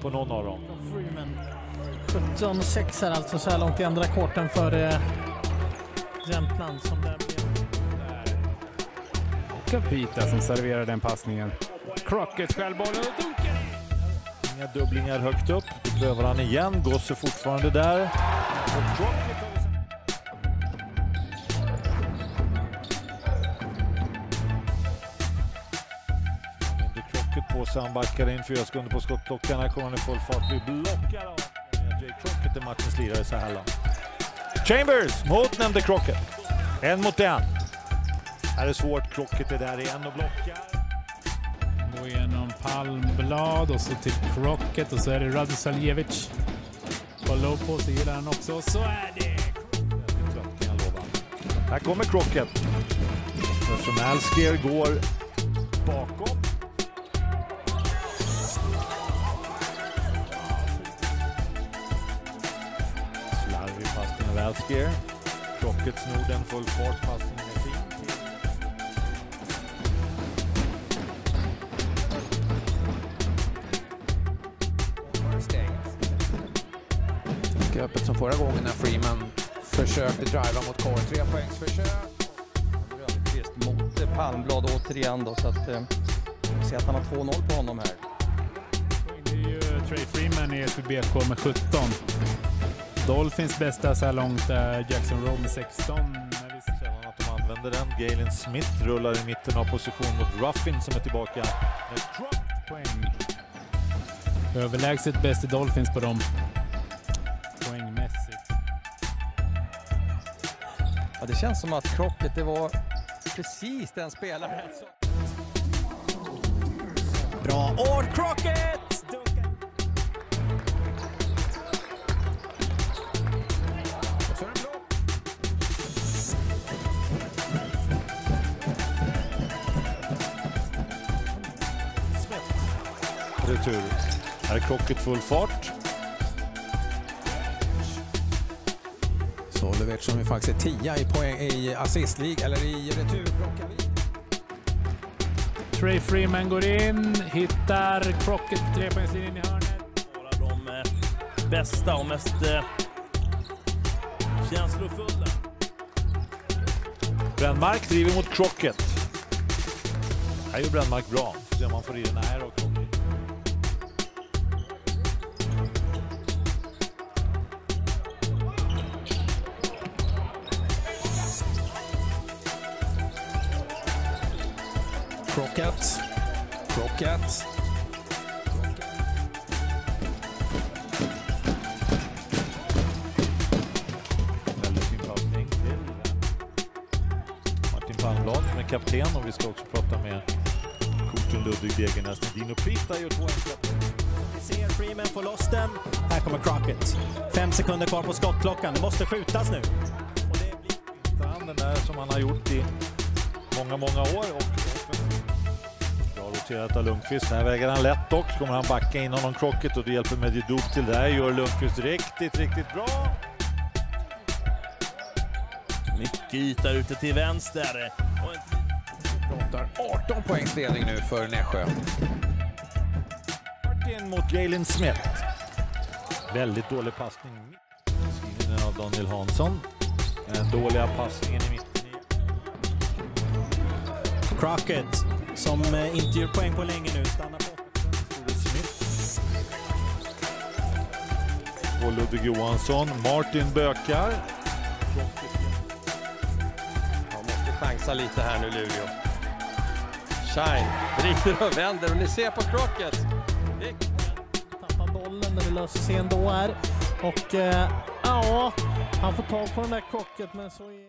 På någon av dem. Freeman. 17-6 här alltså så här långt i andra korten för eh, Jämtland som där blev Capita som serverar den passningen. Crockett själv bollen och dunkar in. Inga dubblingar högt upp. Då prövar han igen. Gosse fortfarande där. Och Crockett sig. Han backar in fyra sekunder på skottklockan. Här kommer han i full fart. Blir blockad av Jay Crockett är matchens lirare så här långt. Chambers mot nämnde Crockett. En mot en. Här är svårt. Crockett är där igen och blockar. Gå igenom Palmblad och så till Crockett och så är det Radosaljevic. På low post gillar han också. Och så är det. Här kommer Crockett. Eftersom Alskier går bakom. Alskier. Crockett snor den full fart. Passningen är fin. Lika öppet som förra gången när Freeman försökte driva mot korg. Tre poängs försök. Rönnqvist mot eh, Palmblad återigen då, så att eh, vi ser att han har 2-0 på honom här. Det är ju Trey Freeman i SBBK med 17. Dolphins bästa så här långt är Jackson Rowe med 16. Men vi ser- Sällan att de använder den. Galen Smith rullar i mitten av position mot Ruffin som är tillbaka. med poäng. Överlägset bäst i Dolphins på dem. Poängmässigt. Ja, det känns som att Crockett, det var precis den spelaren som... bra. Och Crockett! Retur. Här är Crockett full fart. Solovic som faktiskt är tia i, poäng, i assistlig eller i retur. Trey Freeman går in, hittar Crockett på trepoängslinjen i hörnet. vara de eh, bästa och mest eh, känslofulla. Brännmark driver mot Crockett. Här gör Brännmark bra. Se om han får i den här och Crockett. Crockett. Väldigt fin passning till Martin Palmblad som är kapten och vi ska också prata med coachen Ludvig Degernes. Dino Prita gör två enkla. Ser Freeman få loss den. Här kommer Crockett. Fem sekunder kvar på skottklockan. Det måste skjutas nu. Och det blir... Den där som han har gjort i många, många år. Och Bra roterat av Lundqvist. Här väger han lätt dock. Så kommer han backa in honom Crockett och det hjälper Medidop till där. Gör Lundqvist riktigt, riktigt bra. Mycket yta ute till vänster. Och en Pratar 18 poängs ledning nu för Nässjö. Martin mot Jalen Smith. Väldigt dålig passning. Skriven av Daniel Hansson. Den dåliga passningen i mitten. Crockett, som eh, inte gör poäng på länge nu, stannar på. Och Ludvig Johansson. Martin bökar. Han måste chansa lite här nu, Luleå. Shine vrider och vänder och ni ser på Crockett. Det- Tappar bollen, men det löser sig ändå här. Och eh, ja, han får tag på den där Crockett, men så är...